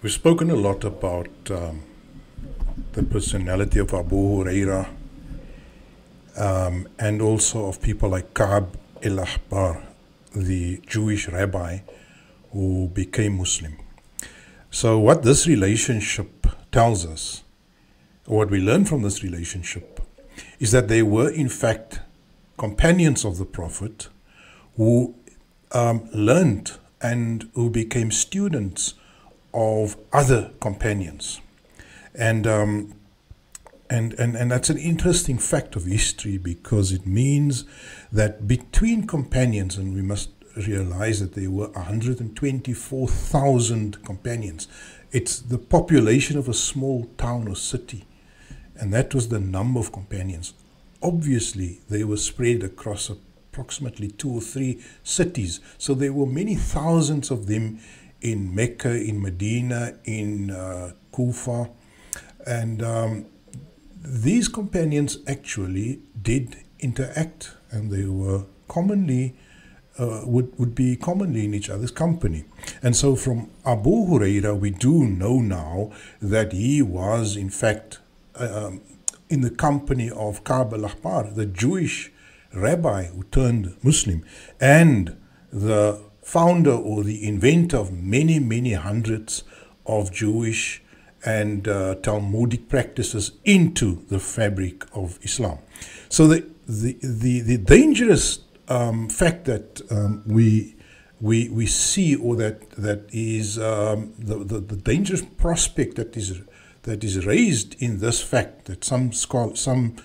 We've spoken a lot about um, the personality of Abu Huraira um, and also of people like Ka'b el Ahbar, the Jewish rabbi who became Muslim. So, what this relationship tells us, or what we learn from this relationship, is that they were in fact companions of the Prophet who um, learned and who became students of other companions. And, um, and, and, and that's an interesting fact of history because it means that between companions, and we must realize that there were 124,000 companions, it's the population of a small town or city. And that was the number of companions. Obviously, they were spread across approximately two or three cities. So there were many thousands of them in Mecca, in Medina, in uh, Kufa. And um, these companions actually did interact and they were commonly uh, would, would be commonly in each other's company. And so from Abu Huraira, we do know now that he was, in fact, uh, um, in the company of Ka'b al-Ahbar, the Jewish rabbi who turned Muslim, and the founder or the inventor of many, many hundreds of Jewish and uh, Talmudic practices into the fabric of Islam. So the, the, the, the dangerous um, fact that um, we, we, we see or that, that is um, the, the, the, dangerous prospect that is, that is raised in this fact that some, some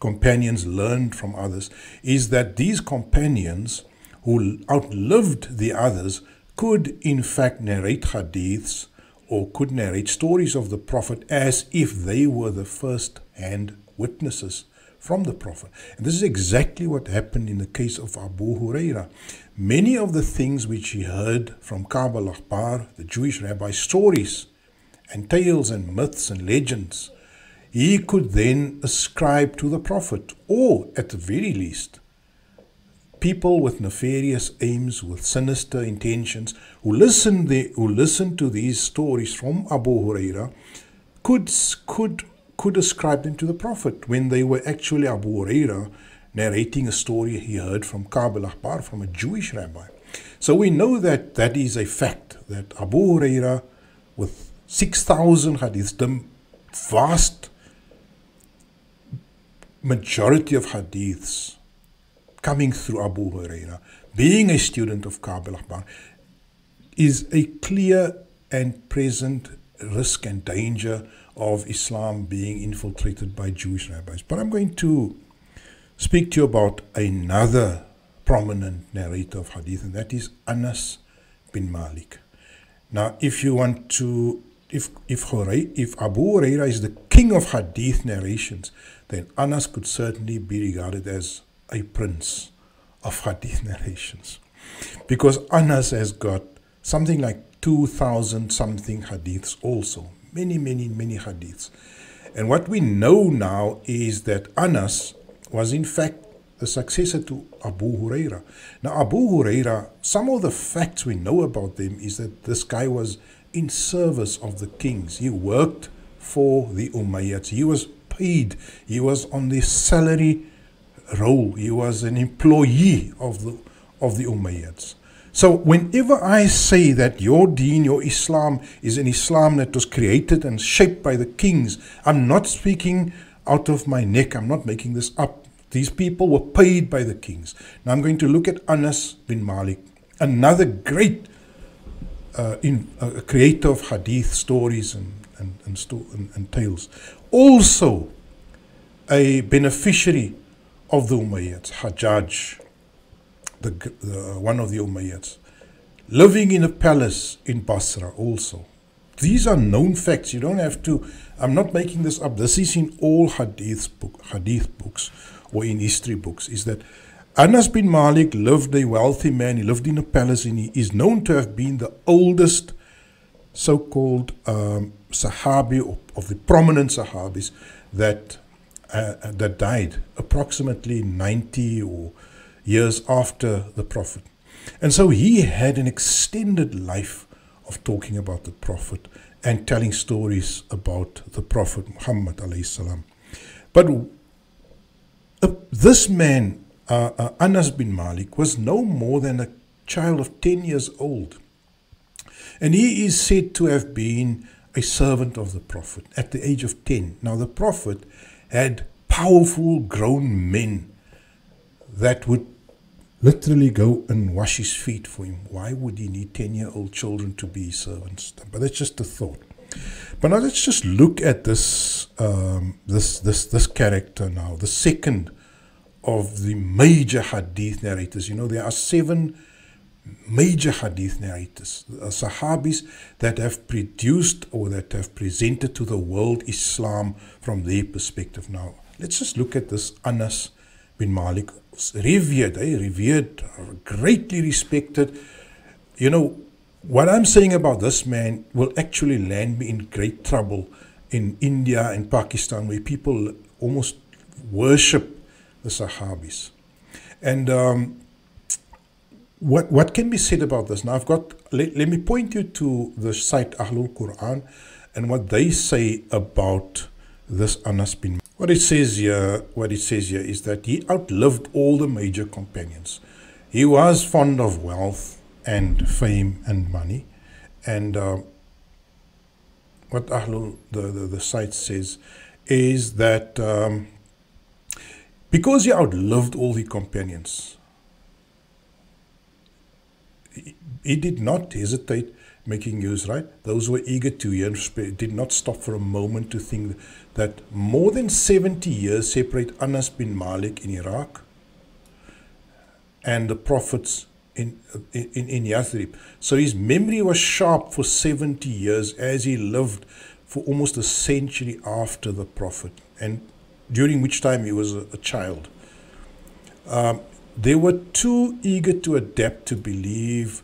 companions learned from others is that these companions who outlived the others could in fact narrate hadiths or could narrate stories of the Prophet as if they were the first hand witnesses from the Prophet. And this is exactly what happened in the case of Abu Huraira. Many of the things which he heard from Ka'b al-Ahbar, the Jewish rabbi, stories and tales and myths and legends, he could then ascribe to the Prophet, or at the very least, people with nefarious aims, with sinister intentions, who listened, who listened to these stories from Abu Huraira, could, could, could ascribe them to the Prophet when they were actually Abu Huraira narrating a story he heard from Ka'b al-Ahbar, from a Jewish rabbi. So we know that that is a fact, that Abu Huraira, with 6,000 hadiths, the vast majority of hadiths, coming through Abu Huraira, being a student of Ka'b al-Ahbar, is a clear and present risk and danger of Islam being infiltrated by Jewish rabbis. But I'm going to speak to you about another prominent narrator of hadith, and that is Anas bin Malik. Now, if you want to, if if if Abu Huraira is the king of hadith narrations, then Anas could certainly be regarded as a prince of hadith narrations. Because Anas has got something like 2,000 something hadiths also. Many, many, many hadiths. And what we know now is that Anas was in fact the successor to Abu Huraira. Now, Abu Huraira, some of the facts we know about them is that this guy was in service of the kings. He worked for the Umayyads. He was paid. He was on the salary role. He was an employee of the, of the Umayyads. So whenever I say that your deen, your Islam, is an Islam that was created and shaped by the kings, I'm not speaking out of my neck. I'm not making this up. These people were paid by the kings. Now I'm going to look at Anas bin Malik, another great uh, in, uh, creator of hadith stories and, and, and, sto- and, and tales. Also a beneficiary of the Umayyads, Hajjaj, the, the, one of the Umayyads, living in a palace in Basra also. These are known facts. You don't have to, I'm not making this up. This is in all hadith, book, hadith books or in history books, is that Anas bin Malik lived a wealthy man. He lived in a palace and he is known to have been the oldest so-called um, Sahabi of the prominent Sahabis that uh, that died approximately 90 or years after the Prophet. And so he had an extended life of talking about the Prophet and telling stories about the Prophet Muhammad salam. But uh, this man, uh, uh, Anas bin Malik, was no more than a child of 10 years old. And he is said to have been a servant of the Prophet at the age of 10. Now, the Prophet had powerful grown men that would literally go and wash his feet for him. Why would he need 10 year old children to be servants? But that's just a thought. But now let's just look at this, um, this, this, this character now, the second of the major hadith narrators. You know, there are seven major hadith narrators, uh, Sahabis that have produced or that have presented to the world Islam from their perspective. Now, let's just look at this Anas bin Malik, revered, eh? revered, greatly respected. You know, what I'm saying about this man will actually land me in great trouble in India and Pakistan, where people almost worship the Sahabis. And um, what what can be said about this? Now, I've got. Let, let me point you to the site Ahlul Quran, and what they say about this Anas bin. What it says here, what it says here is that he outlived all the major companions. He was fond of wealth and fame and money, and uh, what Ahlul the, the the site says is that um, because he outlived all the companions, he, did not hesitate making use, right? Those who were eager to hear did not stop for a moment to think that more than 70 years separate Anas bin Malik in Iraq and the prophets in, in, in Yathrib. So his memory was sharp for 70 years as he lived for almost a century after the prophet, and during which time he was a, a child. Um, they were too eager to adapt to believe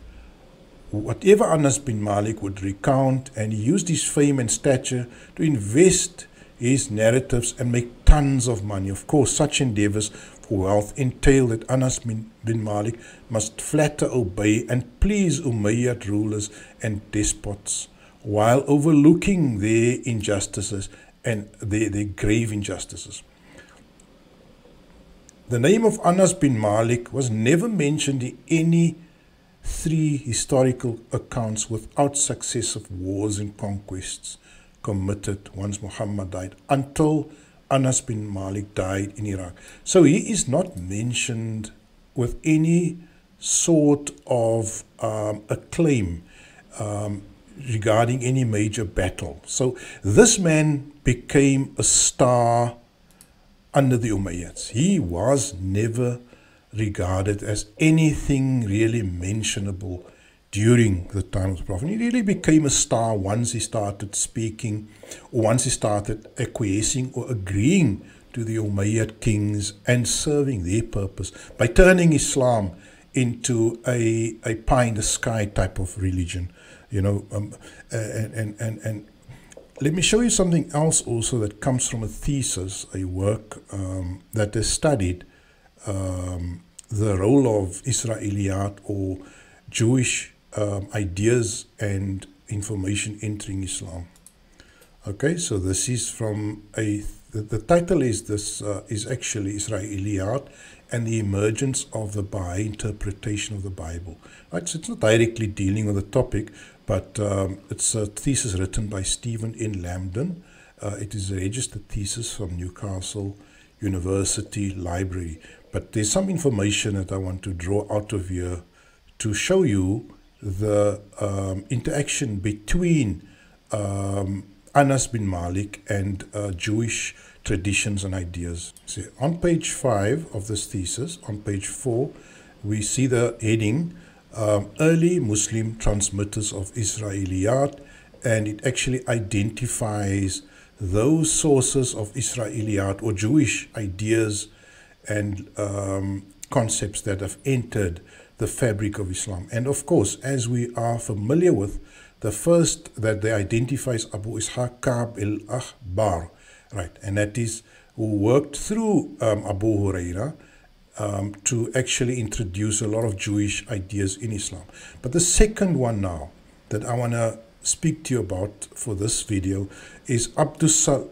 whatever Anas bin Malik would recount, and he used his fame and stature to invest his narratives and make tons of money. Of course, such endeavors for wealth entail that Anas bin, bin Malik must flatter, obey, and please Umayyad rulers and despots while overlooking their injustices and their, their grave injustices. The name of Anas bin Malik was never mentioned in any three historical accounts without successive wars and conquests committed once Muhammad died until Anas bin Malik died in Iraq. So he is not mentioned with any sort of um, acclaim um, regarding any major battle. So this man became a star under the Umayyads. He was never regarded as anything really mentionable during the time of the Prophet. He really became a star once he started speaking, or once he started acquiescing or agreeing to the Umayyad kings and serving their purpose by turning Islam into a, a pie in the sky type of religion. You know, um, and, and, and, and let me show you something else also that comes from a thesis, a work um, that is studied um, the role of Israeliyat or Jewish um, ideas and information entering Islam. Okay, so this is from a the, title is this uh, is actually Israeliyat and the emergence of the Baha'i interpretation of the Bible. Right, so it's not directly dealing with the topic, but um, it's a thesis written by Stephen N. Lambden. Uh, it is a registered thesis from Newcastle University Library. But there's some information that I want to draw out of here to show you the um, interaction between um, Anas bin Malik and uh, Jewish traditions and ideas. See, on page five of this thesis, on page four, we see the heading um, Early Muslim Transmitters of Israeliyat, and it actually identifies those sources of Israeliyat or Jewish ideas and um, concepts that have entered the fabric of Islam. And of course, as we are familiar with, the first that they identify is Abu Ishaq Ka'b al-Ahbar, right? And that is who worked through um, Abu Huraira um, to actually introduce a lot of Jewish ideas in Islam. But the second one now that I want to speak to you about for this video is Abdus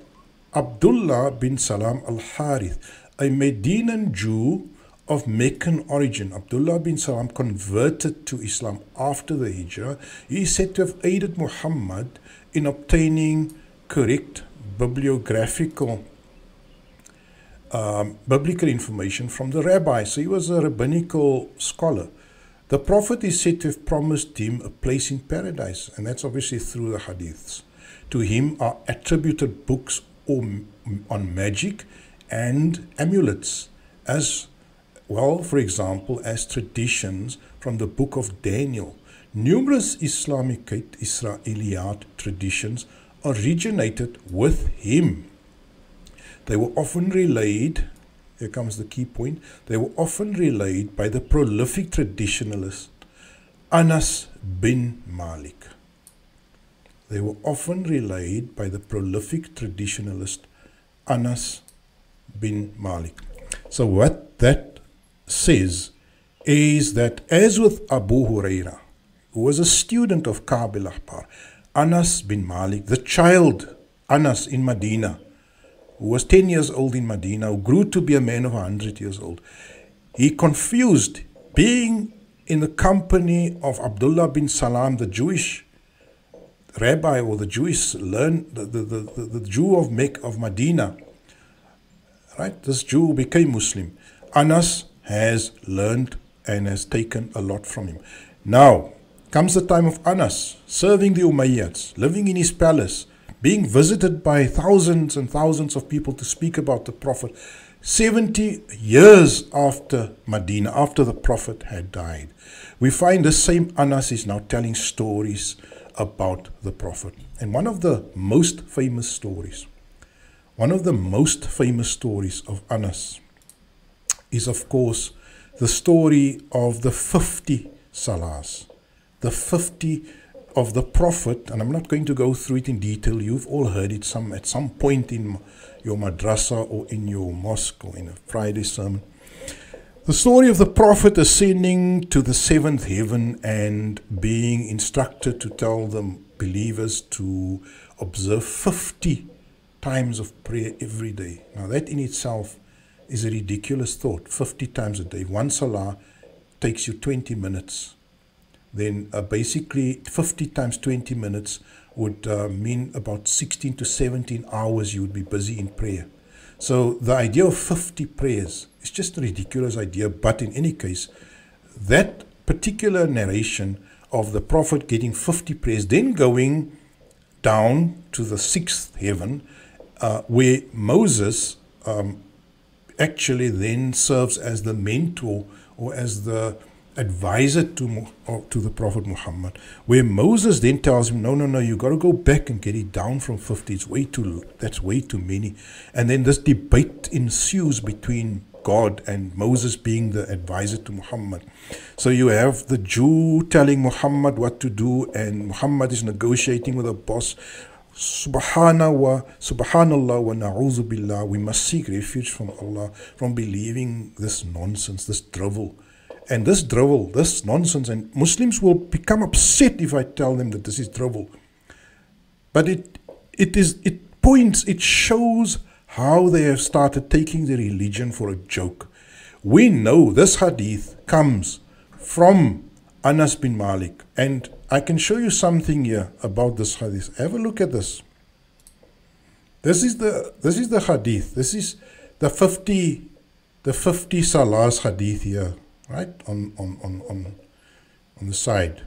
Abdullah bin Salam al Harith, a Medinan Jew of Meccan origin. Abdullah bin Salam converted to Islam after the Hijrah. He is said to have aided Muhammad in obtaining correct bibliographical um, biblical information from the rabbi. So he was a rabbinical scholar. The Prophet is said to have promised him a place in paradise, and that's obviously through the hadiths. To him are attributed books on magic and amulets, as well, for example, as traditions from the book of Daniel. Numerous Islamic Israeliyat traditions originated with him. They were often relayed, here comes the key point, they were often relayed by the prolific traditionalist Anas bin Malik. They were often relayed by the prolific traditionalist Anas bin Malik. So, what that says is that, as with Abu Huraira, who was a student of Ka'b al-Ahbar, Anas bin Malik, the child Anas in Medina, who was 10 years old in Medina, who grew to be a man of 100 years old, he confused being in the company of Abdullah bin Salam, the Jewish rabbi or the Jewish learn the, the, the, the Jew of Mecca of Medina. Right? This Jew became Muslim. Anas has learned and has taken a lot from him. Now comes the time of Anas serving the Umayyads, living in his palace, being visited by thousands and thousands of people to speak about the Prophet 70 years after Medina, after the Prophet had died. We find the same Anas is now telling stories about the Prophet. And one of the most famous stories, one of the most famous stories of Anas is, of course, the story of the 50 salahs, the 50 of the Prophet, and I'm not going to go through it in detail. You've all heard it some at some point in your madrasa or in your mosque or in a Friday sermon. The story of the Prophet ascending to the seventh heaven and being instructed to tell the believers to observe 50 times of prayer every day. Now, that in itself is a ridiculous thought 50 times a day. One salah takes you 20 minutes then uh, basically 50 times 20 minutes would uh, mean about 16 to 17 hours you would be busy in prayer. So the idea of 50 prayers is just a ridiculous idea, but in any case, that particular narration of the Prophet getting 50 prayers, then going down to the sixth heaven, uh, where Moses um, actually then serves as the mentor or as the advisor to, to the Prophet Muhammad, where Moses then tells him, no, no, no, You've got to go back and get it down from 50. It's way too, that's way too many. And then this debate ensues between God and Moses being the advisor to Muhammad. So you have the Jew telling Muhammad what to do, and Muhammad is negotiating with a boss. Subhanallah wa Subhanallah wa na'udhu billah. We must seek refuge from Allah from believing this nonsense, this drivel. And this drivel, this nonsense, and Muslims will become upset if I tell them that this is drivel. But it, it is, it points, it shows how they have started taking the religion for a joke. We know this hadith comes from Anas bin Malik, and I can show you something here about this hadith. Have a look at this. This is the this is the hadith. This is the 50 the 50 salas hadith here right, on, on, on, on, on the side.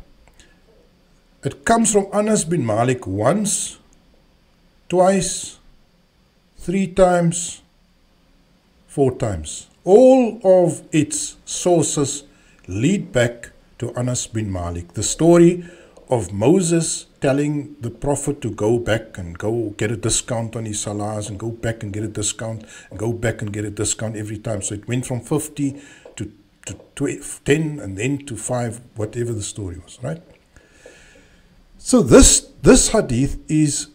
It comes from Anas bin Malik once, twice, three times, four times. All of its sources lead back to Anas bin Malik. The story of Moses telling the Prophet to go back and go get a discount on his salahs and go back and get a discount and go back and get a discount every time. So it went from 50 to 12, 10 and then to 5, whatever the story was, right? So this this hadith is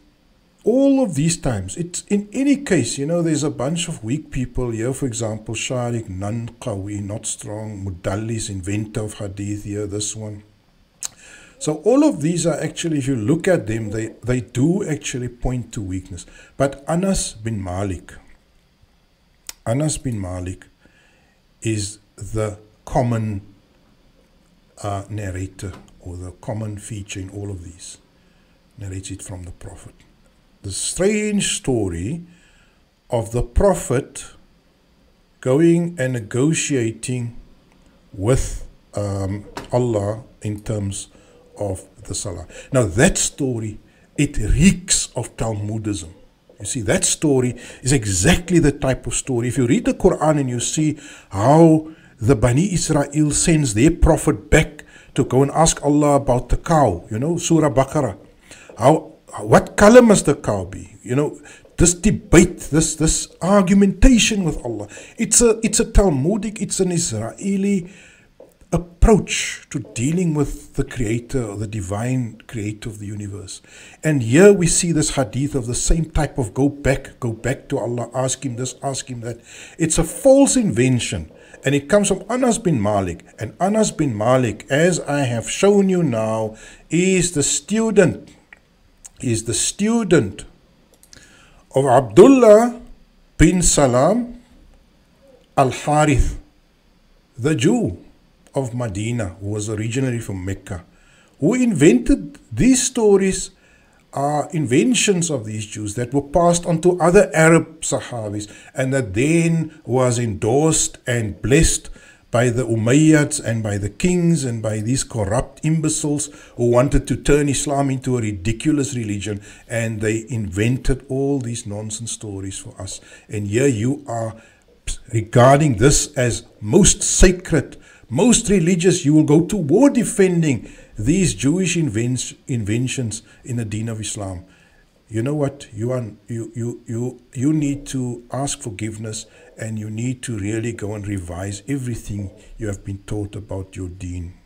all of these times. It's in any case, you know, there's a bunch of weak people here, for example, Sharik, non qawi, not strong, Mudallis, inventor of hadith here, this one. So all of these are actually, if you look at them, they, they do actually point to weakness. But Anas bin Malik, Anas bin Malik is the common uh, narrator or the common feature in all of these. Narrates it from the Prophet. The strange story of the Prophet going and negotiating with um, Allah in terms of the Salah. Now, that story, it reeks of Talmudism. You see, that story is exactly the type of story. If you read the Quran and you see how the Bani Israel sends their prophet back to go and ask Allah about the cow, you know, Surah Baqarah. How, what color must the cow be? You know, this debate, this this argumentation with Allah. It's a it's a Talmudic, it's an Israeli approach to dealing with the creator or the divine creator of the universe. And here we see this hadith of the same type of go back, go back to Allah, ask him this, ask him that. It's a false invention. And it comes from Anas bin Malik. And Anas bin Malik, as I have shown you now, is the student, is the student of Abdullah bin Salam al Harith, the Jew of Medina, who was originally from Mecca, who invented these stories are inventions of these Jews that were passed on to other Arab Sahabis and that then was endorsed and blessed by the Umayyads and by the kings and by these corrupt imbeciles who wanted to turn Islam into a ridiculous religion and they invented all these nonsense stories for us. And here you are regarding this as most sacred most religious, you will go to war defending these Jewish inventions in the deen of Islam. You know what? You, are, you, you, you, you need to ask forgiveness and you need to really go and revise everything you have been taught about your deen.